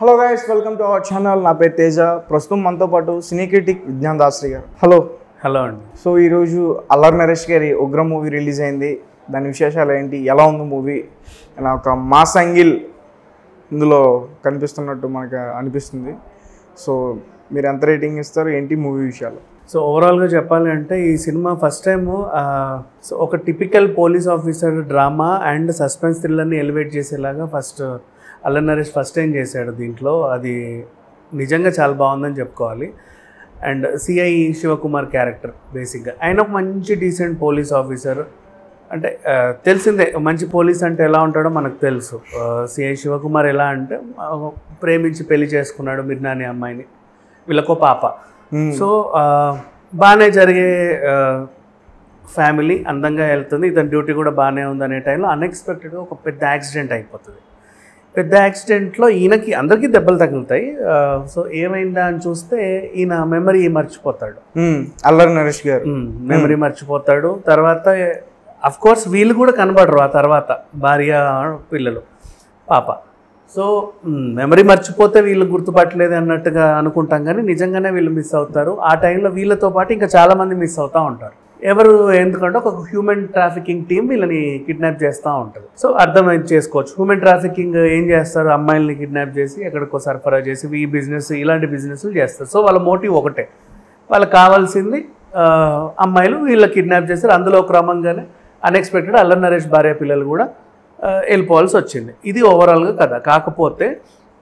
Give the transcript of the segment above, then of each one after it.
Hello guys welcome to our channel నా పేరు తేజ. ప్రస్తుతం మనతో పాటు సినీ క్రిటిక్ విజ్ఞాన్ దాస్రి గారు. హలో హలో అండి. సో ఈరోజు అల్లర్ నరేష్ గారి ఉగ్ర మూవీ రిలీజ్ అయింది. దాని విశేషాలు ఏంటి? ఎలా ఉంది మూవీ? అని ఒక మాస్ యాంగిల్ ఇందులో కనిపిస్తున్నట్టు మనకు అనిపిస్తుంది. సో మీరు ఎంత రేటింగ్ ఇస్తారు? ఏంటి మూవీ విషయాలు? సో ఓవరాల్గా చెప్పాలి అంటే ఈ సినిమా ఫస్ట్ టైం సో ఒక typical police officer drama and suspense థ్రిల్లర్ని elevate చేసేలాగా first Allari Naresh first time చేశాడు దీంట్లో. అది నిజంగా చాలా బాగుందని చెప్పుకోవాలి. అండ్ సిఐ శివకుమార్ క్యారెక్టర్ బేసిక్గా ఆయన ఒక మంచి డీసెంట్ పోలీస్ ఆఫీసర్ అంటే తెలిసిందే మంచి పోలీస్ అంటే ఎలా ఉంటాడో మనకు తెలుసు. సిఐ శివకుమార్ ఎలా అంటే ప్రేమించి పెళ్ళి చేసుకున్నాడు మిర్నా అనే అమ్మాయిని వీళ్ళకో పాప. సో ఆ, బాగానే జరిగే ఫ్యామిలీ అందంగా వెళ్తుంది. ఇతని డ్యూటీ కూడా బాగానే ఉంది అనే టైంలో అన్ఎక్స్పెక్టెడ్గా ఒక పెద్ద యాక్సిడెంట్ అయిపోతుంది. పెద్ద యాక్సిడెంట్లో ఈయనకి అందరికీ దెబ్బలు తగులుతాయి. సో ఏమైందా అని చూస్తే ఈయన మెమరీ మర్చిపోతాడు. అల్లరి నరేష్ గారు. మెమరీ మర్చిపోతాడు. తర్వాత అఫ్ కోర్స్ వీళ్ళు కూడా కనబడరు ఆ తర్వాత భార్య పిల్లలు పాప. సో మెమరీ మర్చిపోతే వీళ్ళు గుర్తుపట్టలేదు అన్నట్టుగా అనుకుంటాం కానీ నిజంగానే వీళ్ళు మిస్ అవుతారు. ఆ టైంలో వీళ్ళతో పాటు ఇంకా చాలా మంది మిస్ అవుతూ ఉంటారు. ఎవరు ఎందుకంటే ఒక హ్యూమన్ ట్రాఫికింగ్ టీం వీళ్ళని కిడ్నాప్ చేస్తూ ఉంటుంది. సో అర్థం చేసుకోవచ్చు. హ్యూమన్ ట్రాఫికింగ్ ఏం చేస్తారు? అమ్మాయిల్ని కిడ్నాప్ చేసి ఎక్కడికో సరఫరా చేసి ఈ బిజినెస్ ఇలాంటి బిజినెస్లు చేస్తారు. సో వాళ్ళ మోటివ్ ఒకటే. వాళ్ళకి కావాల్సింది అమ్మాయిలు వీళ్ళు కిడ్నాప్ చేస్తారు. అందులో క్రమంగానే అన్ఎక్స్పెక్టెడ్ అల్లరి నరేష్ భార్య పిల్లలు కూడా వెళ్ళిపోవాల్సి వచ్చింది. ఇది ఓవరాల్గా కథ. కాకపోతే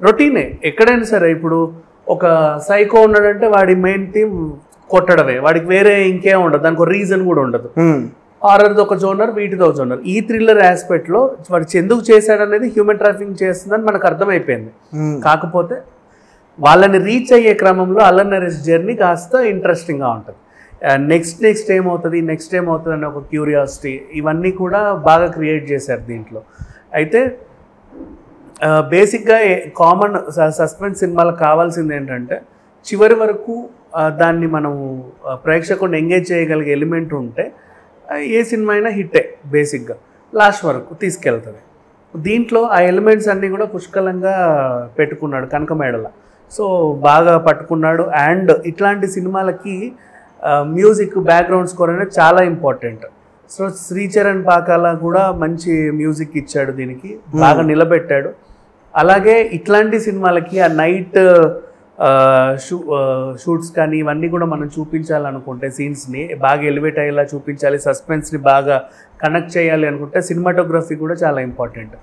రొటీనే ఎక్కడైనా సరే ఇప్పుడు ఒక సైకో ఉన్నాడంటే వాడి మెయిన్ థీమ్ కొట్టడమే. వాడికి వేరే ఇంకేం ఉండదు. దానికి ఒక రీజన్ కూడా ఉండదు. హారర్ది ఒక జోనర్ వీటిది ఒక జోనర్. ఈ థ్రిల్లర్ ఆస్పెక్ట్లో వాడు ఎందుకు చేశాడనేది హ్యూమన్ ట్రాఫికింగ్ చేస్తుందని మనకు అర్థమైపోయింది. కాకపోతే వాళ్ళని రీచ్ అయ్యే క్రమంలో అల్లర్ నరేష్ జర్నీ కాస్త ఇంట్రెస్టింగ్గా ఉంటుంది. నెక్స్ట్ నెక్స్ట్ ఏమవుతుంది? నెక్స్ట్ ఏమవుతుంది అనే ఒక క్యూరియాసిటీ ఇవన్నీ కూడా బాగా క్రియేట్ చేశారు దీంట్లో. అయితే బేసిక్గా కామన్ సస్పెన్స్ సినిమాలకు కావాల్సింది ఏంటంటే చివరి వరకు దాన్ని మనం ఆ, ప్రేక్షకుడిని ఎంగేజ్ చేయగలిగే ఎలిమెంట్ ఉంటే ఏ సినిమా అయినా హిట్టే బేసిక్గా. లాస్ట్ వరకు తీసుకెళ్తుంది. దీంట్లో ఆ ఎలిమెంట్స్ అన్నీ కూడా పుష్కలంగా పెట్టుకున్నాడు కనకమేడల. సో బాగా పట్టుకున్నాడు. అండ్ ఇట్లాంటి సినిమాలకి మ్యూజిక్ బ్యాక్గ్రౌండ్ స్కోర్ అనేది చాలా ఇంపార్టెంట్. సో శ్రీచరణ్ పాకాల కూడా మంచి మ్యూజిక్ ఇచ్చాడు దీనికి. బాగా నిలబెట్టాడు. అలాగే ఇట్లాంటి సినిమాలకి ఆ నైట్ షూ షూట్స్ కానీ ఇవన్నీ కూడా మనం చూపించాలనుకుంటే సీన్స్ని బాగా ఎలివేట్ అయ్యేలా చూపించాలి సస్పెన్స్ని బాగా కనెక్ట్ చేయాలి అనుకుంటే సినిమాటోగ్రఫీ కూడా చాలా ఇంపార్టెంట్.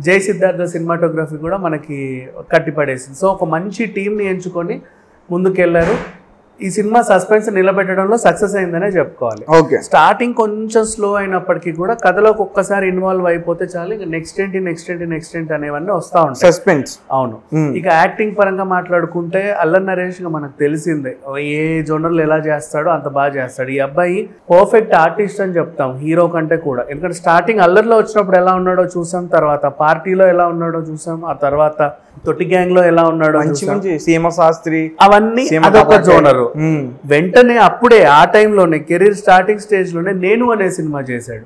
జై సిద్ధార్థ సినిమాటోగ్రఫీ కూడా మనకి కట్టిపడేసింది. సో ఒక మంచి టీంని ఎంచుకొని ముందుకెళ్ళారు ఈ సినిమా సస్పెన్స్ నిలబెట్టడంలో సక్సెస్ అయిందనే చెప్పుకోవాలి. ఓకే. స్టార్టింగ్ కొంచెం స్లో అయినప్పటికీ కూడా కథలోకి ఒక్కసారి ఇన్వాల్వ్ అయిపోతే చాలు ఇంకా నెక్స్ట్ ఏంటి నెక్స్ట్ ఏంటి నెక్స్ట్ ఏంటి అనేవన్నీ వస్తూ ఉంటాయి. సస్పెన్స్. అవును. ఇక యాక్టింగ్ పరంగా మాట్లాడుకుంటే అల్లరి నరేష్గా మనకు తెలిసిందే ఏ జోనర్లు ఎలా చేస్తాడో అంత బాగా చేస్తాడు. ఈ అబ్బాయి పర్ఫెక్ట్ ఆర్టిస్ట్ అని చెప్తాం హీరో కంటే కూడా. ఎందుకంటే స్టార్టింగ్ అల్లరిలో వచ్చినప్పుడు ఎలా ఉన్నాడో చూసాం తర్వాత పార్టీలో ఎలా ఉన్నాడో చూసాం ఆ తర్వాత తొట్టి గ్యాంగ్లో ఎలా ఉన్నాడో మంచి మంచి. సీమ శాస్త్రి అవన్నీ అదొక. జోనరు. వెంటనే అప్పుడే ఆ టైంలోనే కెరీర్ స్టార్టింగ్ స్టేజ్లోనే నేను అనే సినిమా చేశాడు.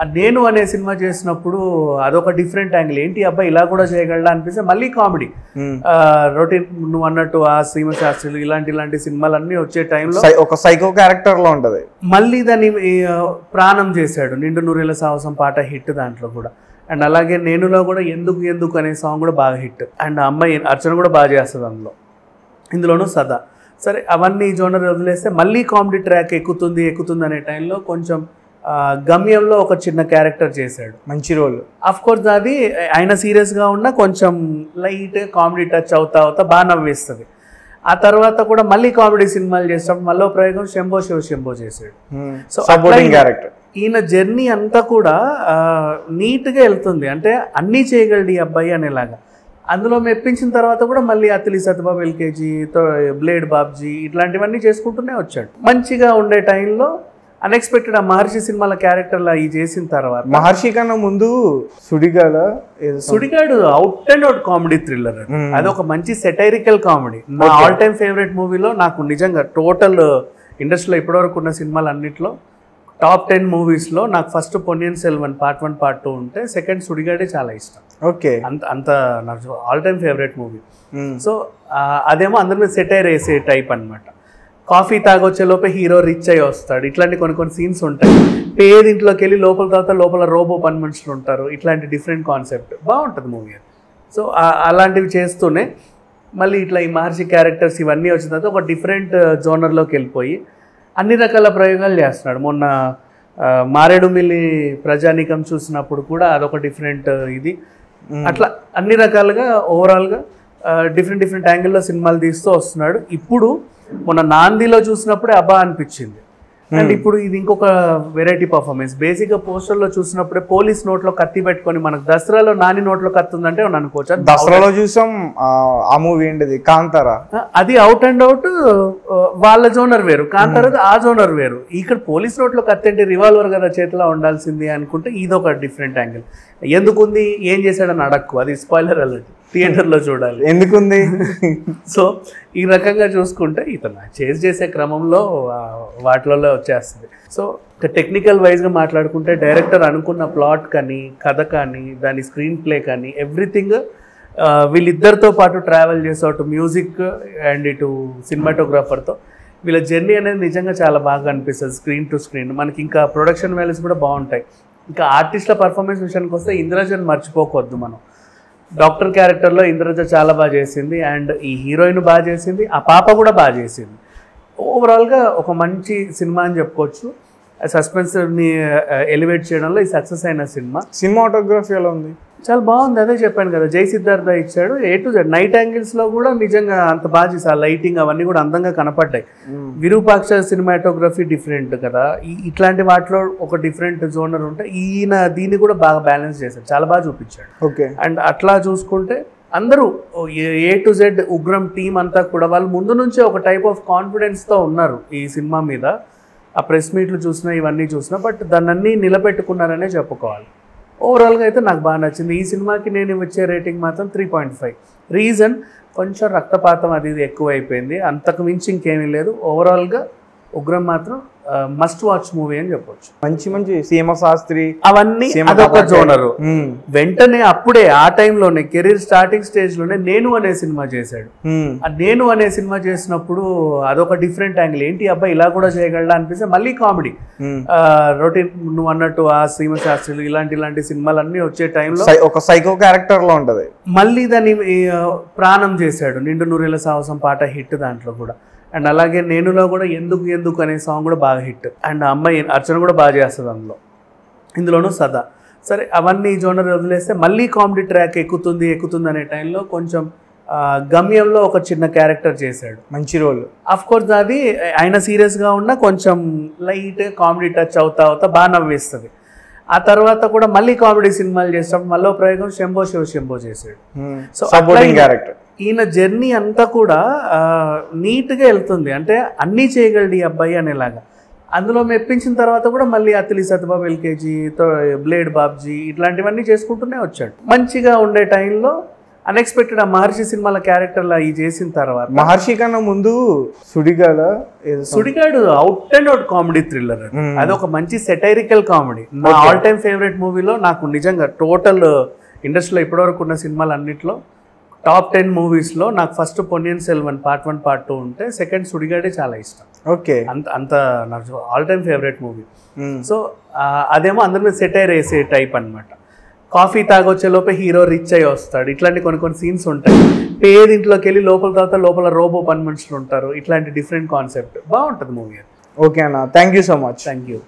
ఆ నేను అనే సినిమా చేసినప్పుడు అదొక డిఫరెంట్ యాంగిల్. ఏంటి అబ్బాయి ఇలా కూడా చేయగలడా అనిపిస్తే మళ్ళీ కామెడీ. రొటీన్ నువ్వు అన్నట్టు ఆ సీమ శాస్త్రులు ఇలాంటి ఇలాంటి సినిమాలన్నీ వచ్చే టైంలో ఒక సైకో క్యారెక్టర్లో ఉంటది. మళ్ళీ దాన్ని ప్రాణం చేశాడు. నిండు నూరేళ్ళ సాహసం పాట హిట్ దాంట్లో కూడా. అండ్ అలాగే నేనులో కూడా ఎందుకు ఎందుకు అనే సాంగ్ కూడా బాగా హిట్. అండ్ అమ్మాయి అర్చన కూడా బాగా చేస్తుంది అందులో. ఇందులోనూ సదా. సరే అవన్నీ జోనర్ వదిలేస్తే మళ్ళీ కామెడీ ట్రాక్ ఎక్కుతుంది ఎక్కుతుంది అనే టైంలో కొంచెం గమ్యంలో ఒక చిన్న క్యారెక్టర్ చేశాడు. మంచి రోల్. అఫ్ కోర్స్ అది ఆయన సీరియస్గా ఉన్న కొంచెం లైట్ కామెడీ టచ్ అవుతా అవుతా బాగా నవ్వేస్తుంది. ఆ తర్వాత కూడా మళ్ళీ కామెడీ సినిమాలు చేసినప్పుడు మళ్ళీ ప్రయోగం శంభో శివ శంభో చేశాడు. సో క్యారెక్టర్ ఈయన జర్నీ అంతా కూడా నీట్గా వెళ్తుంది. అంటే అన్నీ చేయగలడు ఈ అబ్బాయి అనేలాగా. అందులో మెప్పించిన తర్వాత కూడా మళ్ళీ అతిలి సత్యబాబు ఎల్కేజీ బ్లేడ్ బాబ్జీ ఇట్లాంటివన్నీ చేసుకుంటూనే వచ్చాడు. మంచిగా ఉండే టైంలో అన్ఎక్స్పెక్టెడ్ ఆ మహర్షి సినిమాల క్యారెక్టర్లు అవి చేసిన తర్వాత మహర్షి కన్నా ముందు సుడిగాడ Sudigadu out and out comedy thriller. అది. ఒక మంచి సెటైరికల్ కామెడీ నా ఆల్ టైమ్ ఫేవరెట్ మూవీలో నాకు నిజంగా టోటల్ ఇండస్ట్రీలో ఇప్పటివరకు ఉన్న సినిమాలు అన్నిట్లో టాప్ టెన్ మూవీస్లో నాకు first Ponniyin Selvan part one part two ఉంటే సెకండ్ సుడిగాడే చాలా ఇష్టం. ఓకే అంత అంత నాకు all time favourite movie so అదేమో అందరి మీద సెటైర్ వేసే టైప్ అన్నమాట. కాఫీ తాగొచ్చే లోపే హీరో రిచ్ అయ్యి వస్తాడు. ఇట్లాంటి కొన్ని కొన్ని సీన్స్ ఉంటాయి. పేదింట్లోకి వెళ్ళి లోపల తర్వాత లోపల రోబో పని మనుషులు ఉంటారు. ఇట్లాంటి డిఫరెంట్ కాన్సెప్ట్ బాగుంటుంది మూవీ సో అలాంటివి చేస్తూనే మళ్ళీ ఇట్లా ఈ మహర్షి క్యారెక్టర్స్ ఇవన్నీ వచ్చిన తర్వాత ఒక డిఫరెంట్ జోనర్లోకి వెళ్ళిపోయి అన్ని రకాల ప్రయోగాలు చేస్తున్నాడు. మొన్న మారేడుమిల్లి ప్రజానీకం చూసినప్పుడు కూడా అదొక డిఫరెంట్ ఇది. అట్లా అన్ని రకాలుగా ఓవరాల్గా డిఫరెంట్ డిఫరెంట్ యాంగిల్లో సినిమాలు తీస్తూ వస్తున్నాడు. ఇప్పుడు మొన్న నాందిలో చూసినప్పుడే అబ్బా అనిపించింది. అండ్ ఇప్పుడు ఇది ఇంకొక వెరైటీ పర్ఫార్మెన్స్ బేసిక్గా పోస్టర్లో చూసినప్పుడే పోలీస్ నోట్లో కత్తి పెట్టుకొని మనకు దసరాలో నాని నోట్లో కత్తి ఉందంటే అనుకోవచ్చు? దసరాలో చూసాం ఆ, మూవీ ఏంటిది? కాంతారా? అది అవుట్ అండ్ అవుట్ వాళ్ళ జోనర్ వేరు. కాంతారది ఆ జోనర్ వేరు. ఇక్కడ పోలీస్ నోట్లో కత్తి అంటే రివాల్వర్ కదా చేతిలో ఉండాల్సింది అనుకుంటే ఇది ఒక డిఫరెంట్ యాంగిల్ ఎందుకుంది? ఏం చేశాడని అడక్కు. అది స్పాయిలర్ అలర్ట్ థియేటర్లో చూడాలి. ఎందుకుంది? సో ఈ రకంగా చూసుకుంటే ఇతను చేజ్ చేసే క్రమంలో వాటిలలో వచ్చేస్తుంది. సో టెక్నికల్ వైజ్గా మాట్లాడుకుంటే డైరెక్టర్ అనుకున్న ప్లాట్ కానీ కథ కానీ దాని స్క్రీన్ ప్లే కానీ ఎవ్రీథింగ్ వీళ్ళిద్దరితో పాటు ట్రావెల్ చేసే అటు మ్యూజిక్ అండ్ ఇటు సినిమాటోగ్రాఫర్తో వీళ్ళ జర్నీ అనేది నిజంగా చాలా బాగా అనిపిస్తుంది స్క్రీన్ టు స్క్రీన్ మనకి ఇంకా ప్రొడక్షన్ వాల్యూస్ కూడా బాగుంటాయి. ఇంకా ఆర్టిస్ట్ల పర్ఫార్మెన్స్ విషయానికి వస్తే ఇంద్రజన్ మర్చిపోకూడదు మనం. డాక్టర్ క్యారెక్టర్లో ఇంద్రజ చాలా బాగా చేసింది అండ్ ఈ హీరోయిన్ బాగా చేసింది ఆ పాప కూడా బాగా చేసింది. ఓవరాల్గా ఒక మంచి సినిమా అని చెప్పుకోవచ్చు. సస్పెన్స్ని ఎలివేట్ uh, చేయడంలో ఈ సక్సెస్ అయిన సినిమా. సినిమాటోగ్రఫీ ఎలా ఉంది? చాలా బాగుంది. అదే చెప్పాను కదా జై సిద్ధార్థ ఇచ్చాడు. ఏ టు జెడ్ నైట్ యాంగిల్స్లో కూడా నిజంగా అంత బాగా చేశారు. లైటింగ్ అవన్నీ కూడా అందంగా కనపడ్డాయి. విరూపాక్ష సినిమాటోగ్రఫీ డిఫరెంట్ కదా. ఇట్లాంటి వాటిలో ఒక డిఫరెంట్ జోనర్ ఉంటే ఈయన దీన్ని కూడా బాగా బ్యాలెన్స్ చేశాడు. చాలా బాగా చూపించాడు. ఓకే. అండ్ అట్లా చూసుకుంటే అందరూ A to Z Ugram team అంతా కూడా వాళ్ళు ముందు నుంచే ఒక టైప్ ఆఫ్ కాన్ఫిడెన్స్తో ఉన్నారు ఈ సినిమా మీద. ఆ ప్రెస్ మీట్లు చూసినా ఇవన్నీ చూసినా బట్ దాన్ని నిలబెట్టుకున్నారనే చెప్పుకోవాలి. ఓవరాల్గా అయితే నాకు బాగా నచ్చింది. ఈ సినిమాకి నేను వచ్చే రేటింగ్ మాత్రం త్రీ పాయింట్ ఫైవ్ రీజన్ కొంచెం రక్తపాతం అది ఇది ఎక్కువ అయిపోయింది అంతకు మించి ఇంకేమీ లేదు. ఓవరాల్గా ఉగ్రం మాత్రం మస్ట్ వాచ్ మూవీ అని చెప్పొచ్చు. మంచి మంచి సీమ శాస్త్రి అవన్నీ సీమ అదొక. జోనరు. వెంటనే అప్పుడే ఆ టైంలోనే కెరీర్ స్టార్టింగ్ స్టేజ్లోనే నేను అనే సినిమా చేశాడు. నేను అనే సినిమా చేసినప్పుడు అదొక డిఫరెంట్ యాంగిల్ ఏంటి అబ్బాయి ఇలా కూడా చేయగలడా అనిపిస్తే మళ్ళీ కామెడీ. రొటీన్ నువ్వు అన్నట్టు ఆ శ్రీమ శాస్త్రులు ఇలాంటి ఇలాంటి సినిమాలన్నీ వచ్చే టైంలో ఒక సైకో క్యారెక్టర్లో ఉంటది. మళ్ళీ దాన్ని ప్రాణం చేశాడు. నిండు నూరేళ్ళ సాహసం పాట హిట్ దాంట్లో కూడా. అండ్ అలాగే నేనులో కూడా ఎందుకు ఎందుకు అనే సాంగ్ కూడా బాగా హిట్. అండ్ అమ్మాయి అర్చన కూడా బాగా చేస్తుంది అందులో. ఇందులోనూ సదా. సరే అవన్నీ జోనర్ వదిలేస్తే మళ్ళీ కామెడీ ట్రాక్ ఎక్కుతుంది ఎక్కుతుంది అనే టైంలో కొంచెం గమ్యంలో ఒక చిన్న క్యారెక్టర్ చేశాడు. మంచి రోల్ అఫ్ కోర్స్ అది ఆయన సీరియస్గా ఉన్న కొంచెం లైట్ కామెడీ టచ్ అవుతా అవుతా బాగా నవ్వేస్తుంది. ఆ తర్వాత కూడా మళ్ళీ కామెడీ సినిమాలు చేసినప్పుడు మళ్ళీ ప్రయోగం శంభో శివ శంభో చేశాడు. సో సపోర్టింగ్ అట్లా క్యారెక్టర్ ఈయన జర్నీ అంతా కూడా నీట్గా వెళ్తుంది. అంటే అన్నీ చేయగలడు ఈ అబ్బాయి అనేలాగా. అందులో మెప్పించిన తర్వాత కూడా మళ్ళీ అతిలి సత్యబాబు ఎల్కేజీ బ్లేడ్ బాబ్జీ ఇట్లాంటివన్నీ చేసుకుంటూనే వచ్చాడు. మంచిగా ఉండే టైంలో అన్ఎక్స్పెక్టెడ్ ఆ మహర్షి సినిమాల క్యారెక్టర్లా ఈ చేసిన తర్వాత మహర్షి కన్నా ముందు సుడిగాడ Sudigadu out and out comedy thriller. అది ఒక మంచి సెటైరికల్ కామెడీ. నా. ఆల్ టైమ్ ఫేవరెట్ మూవీలో నాకు నిజంగా టోటల్ ఇండస్ట్రీలో ఇప్పటివరకు ఉన్న సినిమాలు అన్నిట్లో టాప్ టెన్ మూవీస్లో నాకు first Ponniyin Selvan part one part two ఉంటే సెకండ్ సుడిగాడే చాలా ఇష్టం. ఓకే. అంత అంత నాకు all time favourite movie so అదేమో అందరి మీద సెటైర్ వేసే టైప్ అన్నమాట. కాఫీ తాగొచ్చే లోపే హీరో రిచ్ అయ్యి వస్తాడు. ఇట్లాంటి కొన్ని కొన్ని సీన్స్ ఉంటాయి. పేదింట్లోకి వెళ్ళి లోపల తర్వాత లోపల రోబో పని మనుషులు ఉంటారు. ఇట్లాంటి డిఫరెంట్ కాన్సెప్ట్ బాగుంటుంది మూవీ ఓకే అన్న. Thank you so much thank you